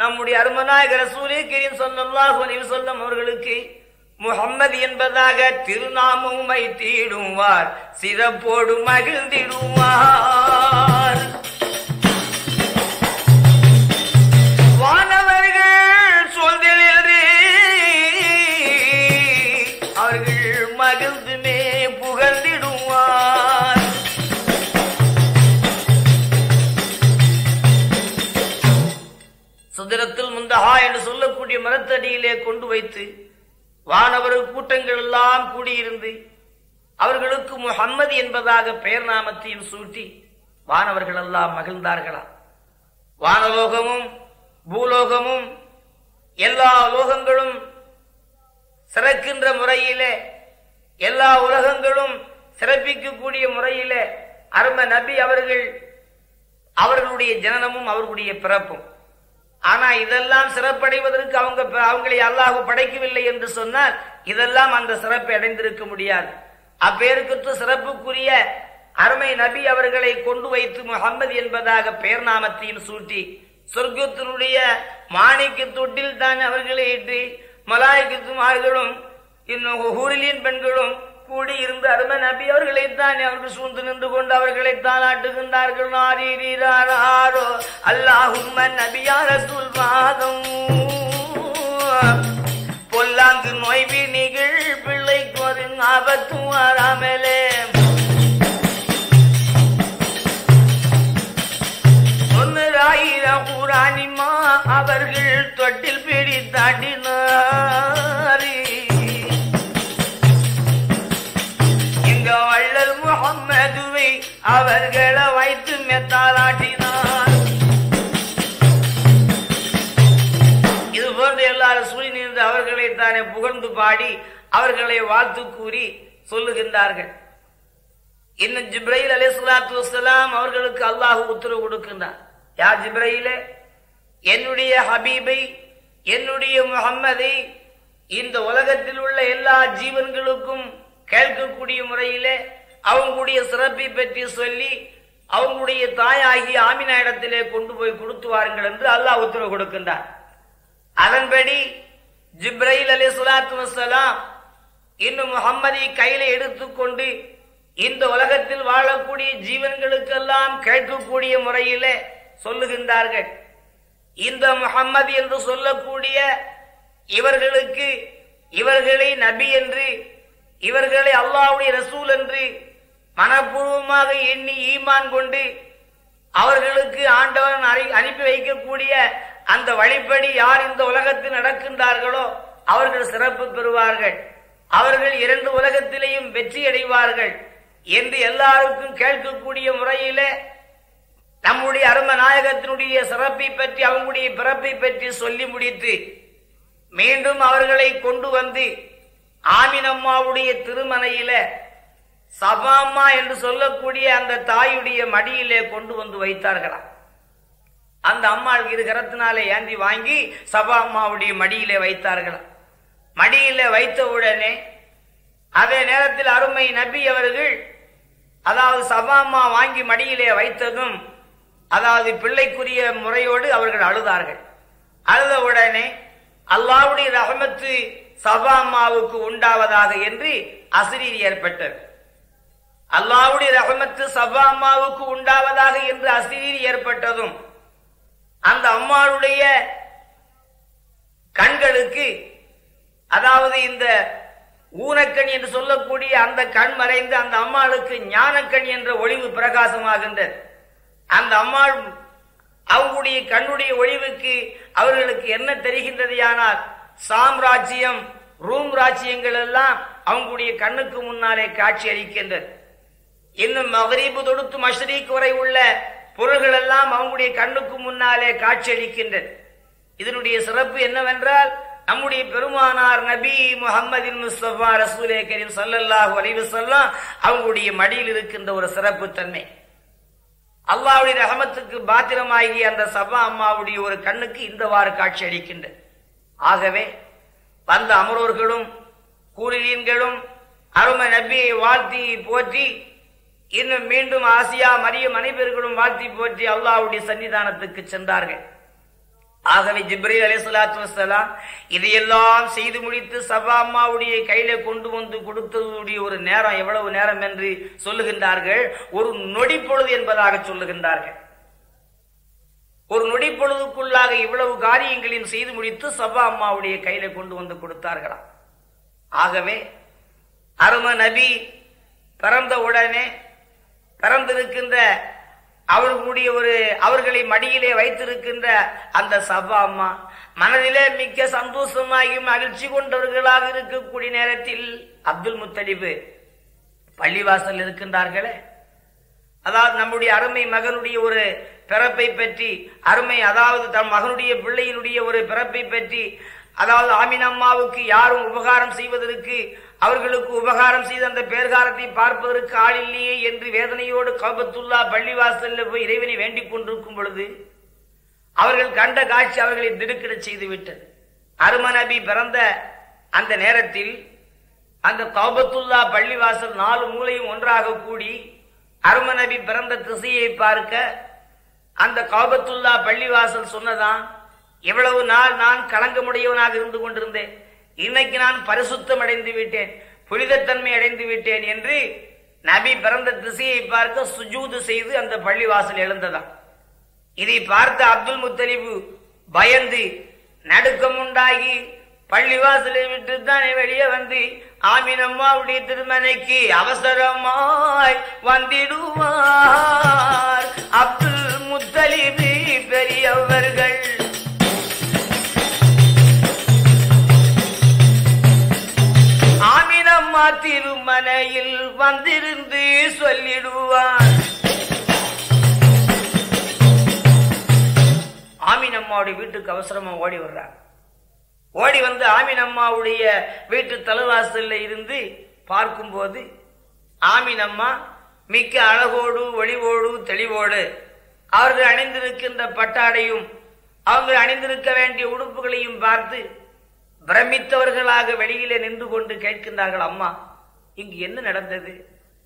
நம்முடைய அருமநாயகர் சூரிய கரீம் ஸல்லல்லாஹு அலைஹி அவர்களுக்கு முகம்மது என்பதாக திருநாமம் வைத்திடுவார் சிறப்போடு மகிழ்ந்திடுவார். வைத்து வானவர் கூட்டங்கள் எல்லாம் கூடியிருந்து அவர்களுக்கு முகம்மது என்பதாக பெயர் நாமத்தையும் சூட்டி வானவர்கள் எல்லாம் மகிழ்ந்தார்களா? வானலோகமும் பூலோகமும் எல்லா லோகங்களும் சிறக்கின்ற முறையிலே எல்லா உலகங்களும் சிறப்பிக்கக்கூடிய முறையிலே அரும நபி அவர்கள் அவர்களுடைய ஜனனமும் அவர்களுடைய பிறப்பும். ஆனா இதெல்லாம் சிறப்படைவதற்கு அவங்க அவங்களை அல்லாஹ் படைக்கவில்லை என்று சொன்னால் இதெல்லாம் அந்த சிறப்பை அடைந்திருக்க முடியாது. அப்பேருக்கு சிறப்புக்குரிய அருமை நபி அவர்களை கொண்டு வைத்து முகம்மது என்பதாக பெயர் நாமத்தையும் சூட்டி சொர்க்கத்தினுடைய மாணிக்க தொட்டில் தான் அவர்களை ஏற்றி மலாய்க்குமார்களும் இன்னும் ஹூரிலின் பெண்களும் கூடி இருந்து அருமை நபி அவர்களை தான் அவர்கள் சூழ்ந்து நின்று கொண்டு அவர்களை தான் ஆட்டுகின்றார்கள் நாரீரோ அல்லாஹும் நபியார சொல்வாதம் பொல்லாங்கு நோய்வி நிகழ் பிள்ளைக்கு ஒரு ஆபத்தும் வராமலே. ஒன்னுராயிரம் ஊராணிமா அவர்கள் தொட்டில் பிடி தாண்டினாரி அவர்களை வைத்து மெத்தாலாட்டினார். இது போன்ற எல்லாரும் சூழி நின்று அவர்களை தானே புகழ்ந்து பாடி அவர்களை வாழ்த்து கூறி சொல்லுகின்றார்கள். இன்னும் ஜிப்ரையில் அலே சுலாத்து வசலாம் அவர்களுக்கு அல்லாஹு உத்தரவு கொடுக்கின்றார் யார் ஜிப்ரையிலே என்னுடைய ஹபீபை என்னுடைய முகம்மதை இந்த உலகத்தில் உள்ள எல்லா ஜீவன்களுக்கும் கேட்கக்கூடிய முறையிலே அவங்களுடைய சிறப்பை பற்றி சொல்லி அவங்களுடைய தாயாகி ஆமினா இடத்திலே கொண்டு போய் கொடுத்து வாருங்கள் என்று அல்லாஹ் உத்தரவு கொடுக்கின்றார். அதன்படி ஜிப்ரைல் அலி சுலாத்து வசலாம் இன்னும் முகம்மதை கையில எடுத்துக்கொண்டு இந்த உலகத்தில் வாழக்கூடிய ஜீவன்களுக்கெல்லாம் கேட்கக்கூடிய முறையில சொல்லுகின்றார்கள். இந்த முகம்மது என்று சொல்லக்கூடிய இவர்களுக்கு இவர்களை நபி என்று இவர்களை அல்லாவுடைய ரசூல் என்று மனப்பூர்வமாக எண்ணி ஈமான் கொண்டு அவர்களுக்கு ஆண்டவன் அனுப்பி வைக்கக்கூடிய அந்த வழிப்படி யார் இந்த உலகத்தில் நடக்கின்றார்களோ அவர்கள் சிறப்பு பெறுவார்கள். அவர்கள் இரண்டு உலகத்திலேயும் வெற்றி அடைவார்கள் என்று எல்லாருக்கும் கேட்கக்கூடிய முறையிலே நம்முடைய அரும நாயகத்தினுடைய சிறப்பை பற்றி அவங்களுடைய பிறப்பை பற்றி சொல்லி முடித்து மீண்டும் அவர்களை கொண்டு வந்து ஆமினம்மாவுடைய திருமனையில சபாம்மா என்று சொல்லக்கூடிய அந்த தாயுடைய மடியிலே கொண்டு வந்து வைத்தார்களாம் அந்த அம்மாள் இரு கரத்தினாலே ஏந்தி வாங்கி சபா அம்மாவுடைய மடியிலே வைத்தார்களாம் மடியிலே வைத்த உடனே அதே நேரத்தில் அருமை நபி அவர்கள் அதாவது சபா அம்மா வாங்கி மடியிலே வைத்ததும் அதாவது பிள்ளைக்குரிய முறையோடு அவர்கள் அழுதார்கள். அழுத உடனே அல்லாவுடைய ரகமத்து சபா அம்மாவுக்கு உண்டாவதாக என்று அசிரீர் ஏற்பட்டது. அல்லாவுடைய ரஹமத்து சபா அம்மாவுக்கு உண்டாவதாக என்று அசீர் ஏற்பட்டதும் அந்த அம்மாளுடைய கண்களுக்கு அதாவது இந்த ஊனக்கண் என்று சொல்லக்கூடிய அந்த கண் மறைந்து அந்த அம்மாளுக்கு ஞானக்கண் என்ற ஒளிவு பிரகாசமாகின்றது. அந்த அம்மாள் அவங்களுடைய கண்ணுடைய ஒளிவுக்கு அவர்களுக்கு என்ன தெரிகின்றது ஆனால் சாம்ராஜ்யம் ரூம் ராஜ்யங்கள் எல்லாம் அவங்களுடைய கண்ணுக்கு முன்னாலே காட்சி அளிக்கின்றது. இன்னும் மகரீபு தொடுத்து மஷ்ரீக் வரை உள்ள பொருள்கள் எல்லாம் அவங்களுடைய கண்ணுக்கு முன்னாலே காட்சியளிக்கின்றது இதனுடைய சிறப்பு என்னவென்றால் நம்முடைய பெருமானார் நபி முகமதின் முஸ்தபா ரசூலே கரீம் ஸல்லல்லாஹு அலைஹி அவங்களுடைய மடியில் இருக்கின்ற ஒரு சிறப்பு தன்மை. அல்லாவுடைய ரஹமத்துக்கு பாத்திரமாகிய அந்த சபா அம்மாவுடைய ஒரு கண்ணுக்கு இந்தவாறு காட்சி அளிக்கின்ற ஆகவே வந்த அமரோர்களும் கூலிலீன்களும் அருமை நபியை வாழ்த்தி போற்றி இன்னும் மீண்டும் ஆசியா மரியம் அனைவர்களும் வாழ்த்தி போற்றி அல்லாஹ்வுடைய சன்னிதானத்துக்கு சென்றார்கள். ஆகவே ஜிப்ரீல் அலி சொல்லாத்து வசலாம் இதையெல்லாம் செய்து முடித்து சபா அம்மாவுடைய கையில கொண்டு வந்து கொடுத்ததுடைய ஒரு நேரம் எவ்வளவு நேரம் என்று சொல்லுகின்றார்கள். ஒரு நொடி பொழுது என்பதாக சொல்லுகின்றார்கள். ஒரு நொடி பொழுதுக்குள்ளாக இவ்வளவு காரியங்களையும் செய்து முடித்து சபா அம்மாவுடைய கையில கொண்டு வந்து கொடுத்தார்களாம். ஆகவே அரும நபி பிறந்த உடனே பிறந்திருக்கின்ற அவர்களுடைய ஒரு அவர்களை மடியிலே வைத்திருக்கின்ற அந்த சபா அம்மா மனதிலே மிக்க சந்தோஷமாகி மகிழ்ச்சி கொண்டவர்களாக இருக்கக்கூடிய நேரத்தில் அப்துல் முத்தலிபு பள்ளிவாசல் இருக்கின்றார்களே. அதாவது நம்முடைய அருமை மகனுடைய ஒரு பிறப்பை பற்றி அருமை அதாவது தன் மகனுடைய பிள்ளையினுடைய ஒரு பிறப்பை பற்றி அதாவது ஆமினம்மாவுக்கு யாரும் உபகாரம் செய்வதற்கு அவர்களுக்கு உபகாரம் செய்து அந்த பேர்காரத்தை பார்ப்பதற்கு ஆள் இல்லையே என்று வேதனையோடு கபத்துல்லா பள்ளிவாசல்ல போய் இறைவனை வேண்டிக் கொண்டிருக்கும் பொழுது அவர்கள் கண்ட காட்சி அவர்களை திடுக்கிட செய்து விட்டது பிறந்த அந்த நேரத்தில் அந்த கௌபத்துல்லா பள்ளிவாசல் நாலு மூலையும் ஒன்றாக கூடி அருமநபி பிறந்த திசையை பார்க்க அந்த கௌபத்துல்லா பள்ளிவாசல் சொன்னதான் எவ்வளவு நாள் நான் களங்கமுடையவனாக இருந்து கொண்டிருந்தேன். இன்னைக்கு நான் பரிசுத்தம் அடைந்து விட்டேன் புனிதத்தன்மை அடைந்து விட்டேன் என்று நபி பிறந்த திசையை பார்க்க சுஜூது செய்து அந்த பள்ளிவாசல் எழுந்ததாம். இதை பார்த்த அப்துல் முத்தலிபு பயந்து நடுக்கம் உண்டாகி பள்ளிவாசலை விட்டு தானே வெளியே வந்து ஆமீன் அம்மாவுடைய திருமனைக்கு அவசரமாய் வந்திடுவார். அப்துல் முத்தலிபு பெரியவர்கள். அம்மா திருமனையில் வந்திருந்து சொல்லிடுவார். ஆமீன் அம்மாவுடைய வீட்டுக்கு அவசரமா ஓடி வர்றாங்க ஓடி வந்து ஆமீன் அம்மாவுடைய வீட்டு தலைவாசல்ல இருந்து பார்க்கும்போது ஆமீன் அம்மா மிக்க அழகோடு ஒளிவோடு தெளிவோடு அவர்கள் அணிந்திருக்கின்ற பட்டாடையும் அவங்க அணிந்திருக்க வேண்டிய உடுப்புகளையும் பார்த்து பிரமித்தவர்களாக வெளியிலே நின்று கொண்டு கேட்கின்றார்கள் அம்மா இங்கு என்ன நடந்தது?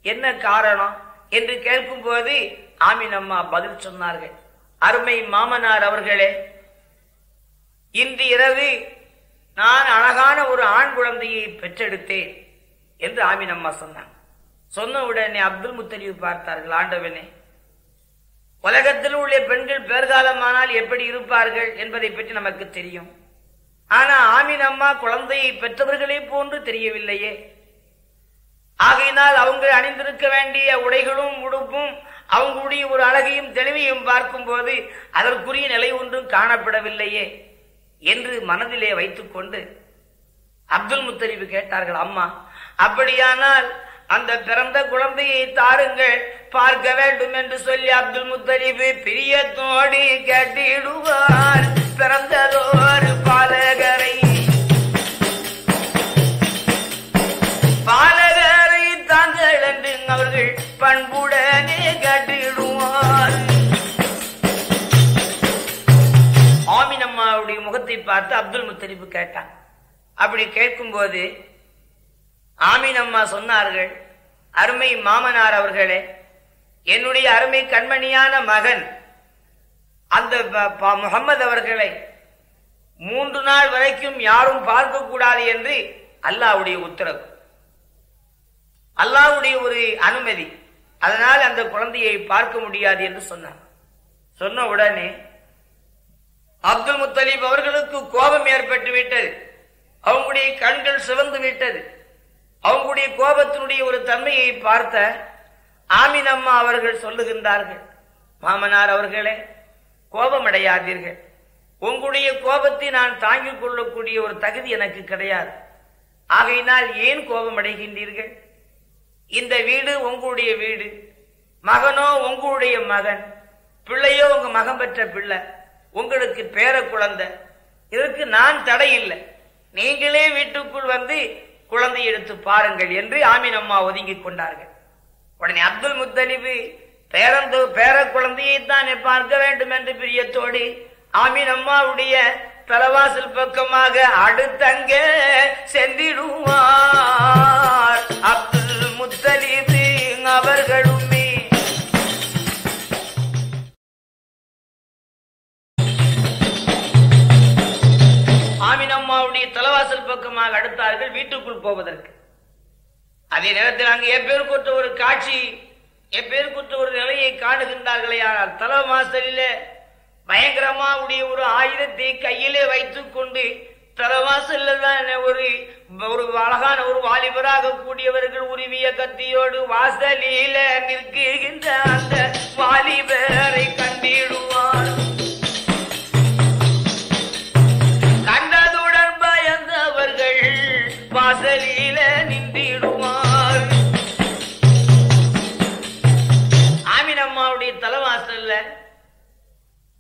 என்ன காரணம்? என்று கேட்கும் போது ஆமீன் அம்மா பதில் சொன்னார்கள். அருமை மாமனார் அவர்களே இன்று இரவு நான் அழகான ஒரு ஆண் குழந்தையை பெற்றெடுத்தேன் என்று ஆமீன் அம்மா சொன்னாங்க. சொன்ன உடனே அப்துல் முத்தலிவு பார்த்தார்கள் ஆண்டவனே உலகத்தில் உள்ள பெண்கள் பேர்காலமானால் எப்படி இருப்பார்கள் என்பதை பற்றி நமக்கு தெரியும். ஆனா ஆமீன் அம்மா குழந்தையை பெற்றவர்களே போன்று தெரியவில்லையே. ஆகையினால் அவங்க அணிந்திருக்க வேண்டிய உடைகளும் உடுப்பும் அவங்களுடைய ஒரு அழகையும் தெளிவையும் பார்க்கும்போது அதற்குரிய நிலை ஒன்றும் காணப்படவில்லையே என்று மனதிலே வைத்துக்கொண்டு அப்துல் முத்தரிப்பு கேட்டார்கள் அம்மா அப்படியானால் அந்த பிறந்த குழந்தையை தாருங்கள் பார்க்க வேண்டும் என்று சொல்லி அப்துல் முத்தலிபு பிரியத்தோடு கேட்டிடுவார். பிறந்ததோர் பாலகரை பாலகரை தாங்கள் என்று அவர்கள் பண்புடனே கட்டிடுவார். ஆமின் அம்மாவுடைய முகத்தை பார்த்து அப்துல் முத்தலிபு கேட்டான். அப்படி கேட்கும் போது ஆமீன் அம்மா சொன்னார்கள். அருமை மாமனார் அவர்களே என்னுடைய அருமை கண்மணியான மகன் அந்த முகம்மது அவர்களை மூன்று நாள் வரைக்கும் யாரும் பார்க்க கூடாது என்று அல்லாவுடைய உத்தரவு. அல்லாவுடைய ஒரு அனுமதி. அதனால் அந்த குழந்தையை பார்க்க முடியாது என்று சொன்னார். சொன்ன உடனே அப்துல் முத்தலீப் அவர்களுக்கு கோபம் ஏற்பட்டு விட்டது அவங்களுடைய கண்கள் சிவந்து விட்டது அவங்களுடைய கோபத்தினுடைய ஒரு தன்மையை பார்த்த ஆமின் அம்மா அவர்கள் சொல்லுகின்றார்கள் மாமனார் அவர்களே கோபமடையாதீர்கள். உங்களுடைய கோபத்தை நான் தாங்கிக் கொள்ளக்கூடிய ஒரு தகுதி எனக்கு கிடையாது. ஆகையினால் ஏன் கோபம் அடைகின்றீர்கள் இந்த வீடு உங்களுடைய வீடு மகனோ உங்களுடைய மகன் பிள்ளையோ உங்க மகன் பெற்ற பிள்ளை உங்களுக்கு பேர குழந்தை இதற்கு நான் தடை இல்லை. நீங்களே வீட்டுக்குள் வந்து குழந்தை எடுத்து பாருங்கள் என்று ஆமீன் அம்மா ஒதுங்கிக் கொண்டார்கள். உடனே அப்துல் முத்தலிபு பேரந்த பேர குழந்தையை தான் பார்க்க வேண்டும் என்று பிரியத்தோடு ஆமீன் அம்மாவுடைய தலவாசல் பக்கமாக அடுத்தங்க சென்றிடுவார். அப்துல் முத்தலிபு அவர்களும் பக்கமாக அடுத்தார்கள் வீட்டுக்குள் போவதற்கு. அதே நேரத்தில் அங்கு எப்பேருக்குற்ற ஒரு காட்சி எப்பேருக்குற்ற ஒரு நிலையை காணுகின்றார்களே ஆனால் தலவாசலிலே பயங்கரமா உடைய ஒரு ஆயுதத்தை கையிலே வைத்துக் கொண்டு தலவாசல்ல தான் ஒரு ஒரு அழகான ஒரு வாலிபராக கூடியவர்கள் உருவிய கத்தியோடு வாசலில நிற்கின்ற அந்த வாலிபரை கண்டிடுவான் வாசலில நின்றிடுவார். ஆமினம்மாவுடைய தலைவாசல்ல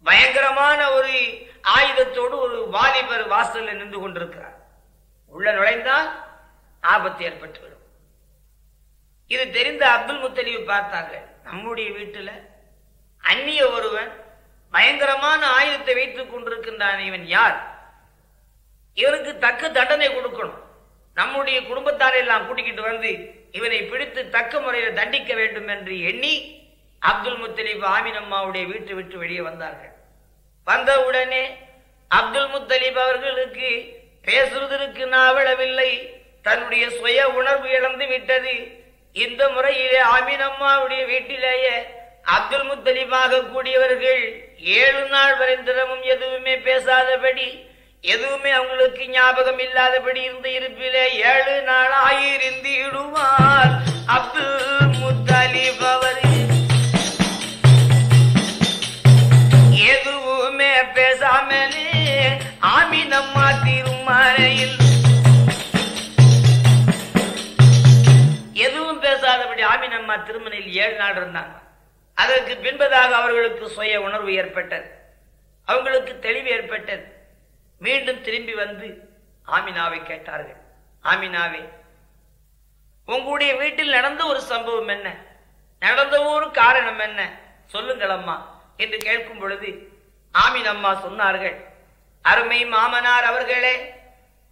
பயங்கரமான ஒரு ஆயுதத்தோடு ஒரு வாலிபர் வாசல்ல நின்று கொண்டிருக்கிறார். உள்ள நுழைந்தால் ஆபத்து ஏற்பட்டுவிடும் இது தெரிந்த அப்துல் முத்தலிவு பார்த்தாங்க நம்முடைய வீட்டுல அந்நிய ஒருவன் பயங்கரமான ஆயுதத்தை வைத்துக் கொண்டிருக்கின்றான். இவன் யார்? இவனுக்கு தக்க தண்டனை கொடுக்கணும். நம்முடைய குடும்பத்தாரை எல்லாம் கூட்டிக்கிட்டு வந்து இவனை பிடித்து தக்க முறையில் தண்டிக்க வேண்டும் என்று எண்ணி அப்துல் முத்தலீப் ஆமினம்மாவுடைய வீட்டு விட்டு வெளியே வந்தார்கள். வந்தவுடனே அப்துல் முத்தலீப் அவர்களுக்கு பேசுவதற்கு நாவளவில்லை. தன்னுடைய சுய உணர்வு இழந்து விட்டது. இந்த முறையிலே ஆமினம்மாவுடைய வீட்டிலேயே அப்துல் முத்தலீபாக கூடியவர்கள் ஏழு நாள் வரை தினமும் எதுவுமே பேசாதபடி எதுவுமே அவங்களுக்கு ஞாபகம் இல்லாதபடி இருந்த இருப்பிலே ஏழு நாள் ஆயிருந்திடுவார் அப்துல் முத்தாலிப் அவர். எதுவுமே பேசாமலே ஆமினம்மா திருமறையில் எதுவும் பேசாதபடி ஆமினம்மா திருமணையில் ஏழு நாள் இருந்தாங்க. அதற்கு பின்பதாக அவர்களுக்கு சுய உணர்வு ஏற்பட்டது. அவங்களுக்கு தெளிவு ஏற்பட்டது. மீண்டும் திரும்பி வந்து ஆமினாவை கேட்டார்கள். ஆமினாவே உங்களுடைய வீட்டில் நடந்த ஒரு சம்பவம் என்ன? நடந்த ஒரு காரணம் என்ன? சொல்லுங்கள் அம்மா என்று கேட்கும் பொழுது ஆமின் அம்மா சொன்னார்கள் அருமை மாமனார் அவர்களே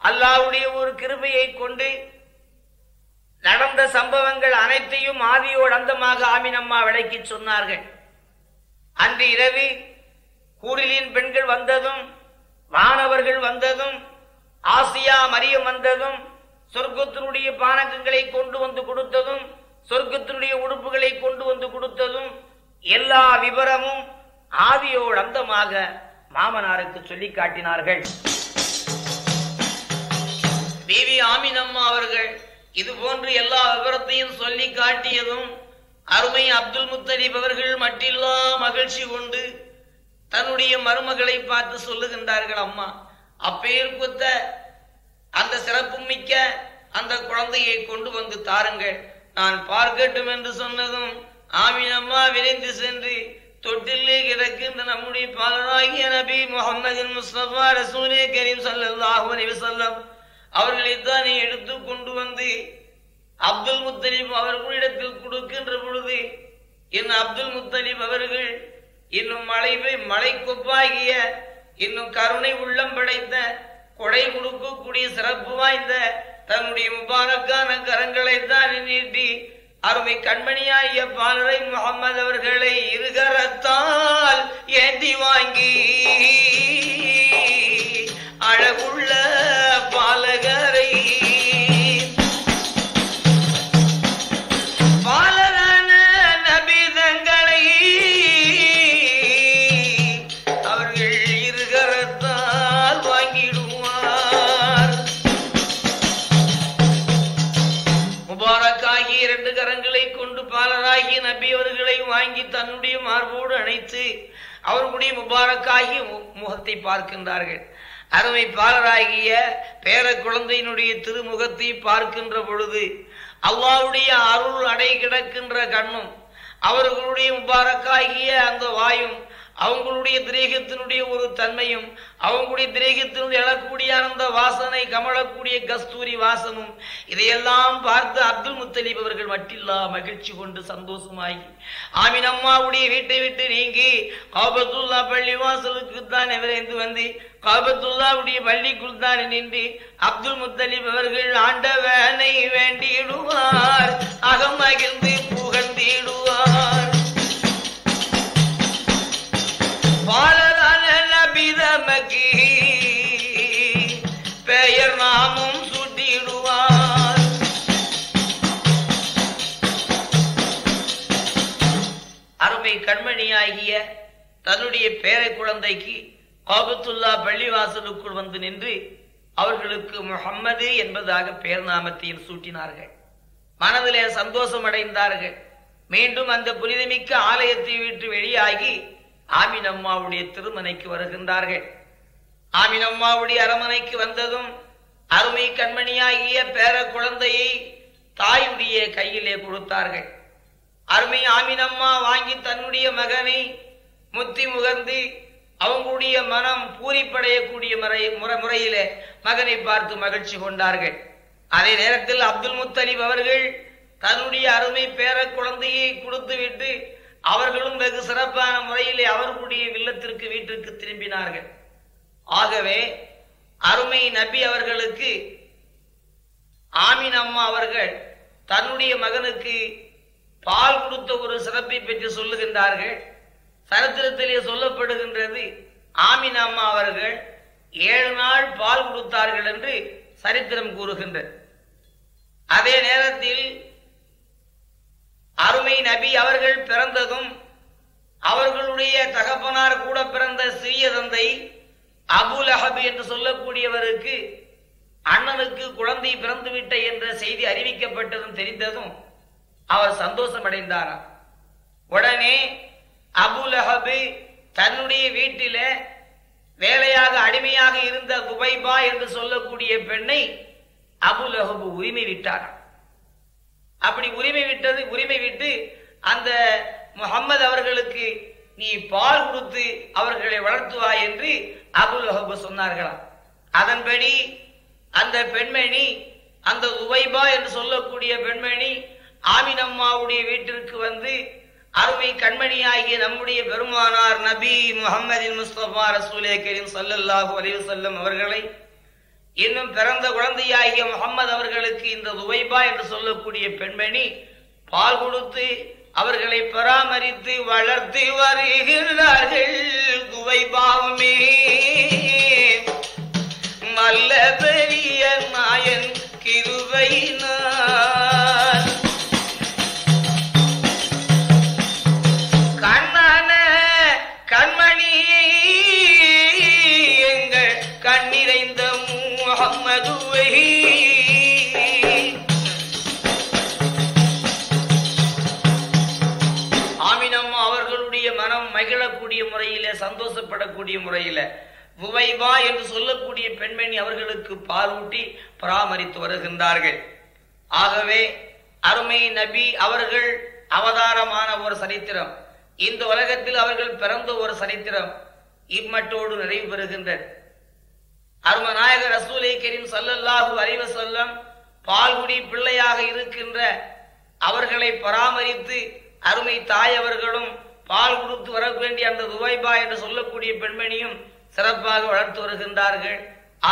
அல்லாவுடைய ஒரு கிருபையை கொண்டு நடந்த சம்பவங்கள் அனைத்தையும் ஆதியோடு அந்தமாக ஆமின் அம்மா விளக்கி சொன்னார்கள். அன்று இரவு கூறிலின் பெண்கள் வந்ததும் வானவர்கள் வந்ததும் ஆசியா மரியம் வந்ததும் சொர்க்கத்தினுடைய பானகங்களை கொண்டு வந்து கொடுத்ததும் சொர்க்கத்தினுடைய உடுப்புகளை கொண்டு வந்து கொடுத்ததும் எல்லா விவரமும் ஆதியோடு அந்தமாக மாமனாருக்கு சொல்லி காட்டினார்கள். பிவி ஆமினம்மா அவர்கள் இது போன்று எல்லா விவரத்தையும் சொல்லி காட்டியதும் அருமை அப்துல் முத்தலீப் அவர்கள் மட்டில்லா மகிழ்ச்சி கொண்டு தன்னுடைய மருமகளை பார்த்து சொல்லுகின்றார்கள் அம்மா. அப்பேர் அந்த சிறப்பு மிக்க அந்த குழந்தையை கொண்டு வந்து தாருங்கள். நான் பார்க்கட்டும் என்று சொன்னதும் ஆமினம்மா விரைந்து சென்று தொட்டிலே கிடக்கின்ற நம்முடைய பாலராகிய நபி முகமது முஸ்தபா ரசூலே கரீம் சல்லாஹூ அலைஹி வஸல்லம் அவர்களைத்தான் நீ எடுத்து கொண்டு வந்து அப்துல் முத்தலீப் அவர்களிடத்தில் கொடுக்கின்ற பொழுது என் அப்துல் முத்தலீப் அவர்கள் இன்னும் மலை மலை கொப்பாகிய இன்னும் கருணை உள்ளம் படைத்த கொடை கொடுக்கக்கூடிய சிறப்பு வாய்ந்த தன்னுடைய முபாரக்கான கரங்களை தான் நீட்டி அருமை கண்மணியாகிய பாலரை முகமது அவர்களை இருகரத்தால் ஏந்தி வாங்கி அழகுள்ள பாலகரை அவர்களுடைய முகத்தை பார்க்கின்றார்கள். அருமை பாலராகிய பேர குழந்தையினுடைய திருமுகத்தை பார்க்கின்ற பொழுது அல்லாவுடைய அருள் அடை கிடக்கின்ற கண்ணும் அவர்களுடைய முபாரக்காகிய அந்த வாயும் அவங்களுடைய திரேகத்தினுடைய ஒரு தன்மையும் அவங்களுடைய திரேகத்தினுடைய எழக்கூடிய அந்த வாசனை கமழக்கூடிய கஸ்தூரி வாசமும் இதையெல்லாம் பார்த்து அப்துல் முத்தலீப் அவர்கள் மட்டில்லா மகிழ்ச்சி கொண்டு சந்தோஷமாகி ஆமின் அம்மாவுடைய வீட்டை விட்டு நீங்கி காபத்துல்லா பள்ளி வாசலுக்கு தான் விரைந்து வந்து காபத்துல்லாவுடைய பள்ளிக்குள் தான் நின்று அப்துல் முத்தலீப் அவர்கள் ஆண்டவனை வேண்டிடுவார் அகமகிழ்ந்து புகழ்ந்திடுவார். பாலரான நபிதமக்கு பெயர் நாமும் சுட்டிடுவார். அருமை கண்மணியாகிய தன்னுடைய பேரை குழந்தைக்கு காபத்துல்லா பள்ளிவாசலுக்குள் வந்து நின்று அவர்களுக்கு முகம்மது என்பதாக பெயர் நாமத்தையும் சூட்டினார்கள். மனதிலே சந்தோஷம் அடைந்தார்கள். மீண்டும் அந்த புனிதமிக்க ஆலயத்தை விட்டு வெளியாகி ஆமின் அம்மாவுடைய திருமனைக்கு வருகின்றார்கள். ஆமின் அம்மாவுடைய அரமனைக்கு வந்ததும் அருமை கண்மணியாகிய பேர குழந்தையை தாயுடைய கையிலே கொடுத்தார்கள். அருமை ஆமினம்மா வாங்கி தன்னுடைய மகனை முத்தி முகர்ந்து அவங்களுடைய மனம் பூரிப்படையக்கூடிய முறை முறை முறையிலே மகனை பார்த்து மகிழ்ச்சி கொண்டார்கள். அதே நேரத்தில் அப்துல் முத்தலிப் அவர்கள் தன்னுடைய அருமை பேர குழந்தையை கொடுத்துவிட்டு அவர்களும் வெகு சிறப்பான முறையிலே அவர்களுடைய வில்லத்திற்கு வீட்டிற்கு திரும்பினார்கள். ஆகவே அருமை நபி அவர்களுக்கு ஆமீன் அம்மா அவர்கள் தன்னுடைய மகனுக்கு பால் கொடுத்த ஒரு சிறப்பை பற்றி சொல்லுகின்றார்கள். சரித்திரத்திலே சொல்லப்படுகின்றது ஆமீன் அம்மா அவர்கள் ஏழு நாள் பால் கொடுத்தார்கள் என்று சரித்திரம் கூறுகின்றது. அதே நேரத்தில் அருமை நபி அவர்கள் பிறந்ததும் அவர்களுடைய தகப்பனார் கூட பிறந்த சிறிய தந்தை அபுல் அஹப் என்று சொல்லக்கூடியவருக்கு அண்ணனுக்கு குழந்தை பிறந்துவிட்ட என்ற செய்தி அறிவிக்கப்பட்டதும் தெரிந்ததும் அவர் சந்தோஷம் அடைந்தாராம் உடனே அபுல் அஹபு தன்னுடைய வீட்டில வேலையாக அடிமையாக இருந்த குபைபா என்று சொல்லக்கூடிய பெண்ணை அபுல் அஹபு உரிமை விட்டாராம். அப்படி உரிமை விட்டது உரிமை விட்டு அந்த முகம்மது அவர்களுக்கு நீ பால் கொடுத்து அவர்களை வளர்த்துவாய் என்று அபுல் அஹபு சொன்னார்களாம். அதன்படி அந்த பெண்மணி அந்த உவைபா என்று சொல்லக்கூடிய பெண்மணி ஆமினம்மாவுடைய வீட்டிற்கு வந்து அருமை கண்மணியாகிய நம்முடைய பெருமானார் நபி முகமதின் முஸ்தபா ரசூலே கரீம் சல்லல்லாஹு அலைஹி அவர்களை இன்னும் பிறந்த குழந்தையாகிய முகம்மது அவர்களுக்கு இந்த துவைபா என்று சொல்லக்கூடிய பெண்மணி பால் கொடுத்து அவர்களை பராமரித்து வளர்த்து வருகிறார்கள். துவைபாவுமே. நல்ல பெரிய நாயன் கிருபையினார். புவைவா என்று சொல்லக்கூடிய பெண்மணி அவர்களுக்கு பாலூட்டி பராமரித்து வருகின்றார்கள். ஆகவே அருமை நபி அவர்கள் அவதாரமான ஒரு சரித்திரம். இந்த உலகத்தில் அவர்கள் பிறந்த ஒரு சரித்திரம் இம்மட்டோடு நிறைவு பெறுகின்றது. அருமநாயகர் ரசூலை கரீம் சல்லல்லாஹு அறிவு சொல்லம் பால்குடி பிள்ளையாக இருக்கின்ற அவர்களை பராமரித்து அருமை தாய் அவர்களும் பால் கொடுத்து வர வேண்டிய அந்த துவைபா என்று சொல்லக்கூடிய பெண்மணியும் சிறப்பாக வளர்த்து வருகின்றார்கள்.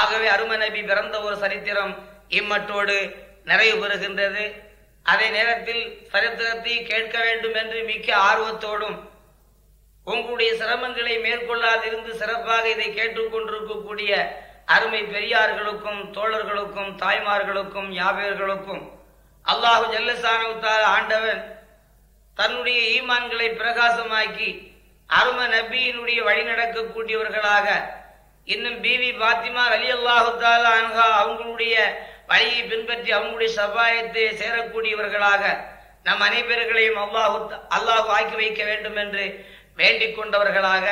ஆகவே அரும நபி பிறந்த ஒரு சரித்திரம் இம்மட்டோடு நிறைவு பெறுகின்றது. அதே நேரத்தில் சரித்திரத்தை கேட்க வேண்டும் என்று மிக்க ஆர்வத்தோடும் உங்களுடைய சிரமங்களை மேற்கொள்ளாதிருந்து சிறப்பாக இதை கேட்டுக்கொண்டிருக்கக்கூடிய அருமை பெரியார்களுக்கும் தோழர்களுக்கும் தாய்மார்களுக்கும் யாபேர்களுக்கும் அல்லாஹு ஜல்லசானவுத்தால் ஆண்டவன் தன்னுடைய ஈமான்களை பிரகாசமாக்கி அரும நபியினுடைய வழி நடக்கக்கூடியவர்களாக இன்னும் பிவி பாத்திமா அலி அல்லாஹால அன்ஹா அவங்களுடைய வழியை பின்பற்றி அவங்களுடைய சபாயத்தை சேரக்கூடியவர்களாக நம் அனைவர்களையும் அல்லாஹு அல்லாஹு ஆக்கி வைக்க வேண்டும் என்று வேண்டிக் கொண்டவர்களாக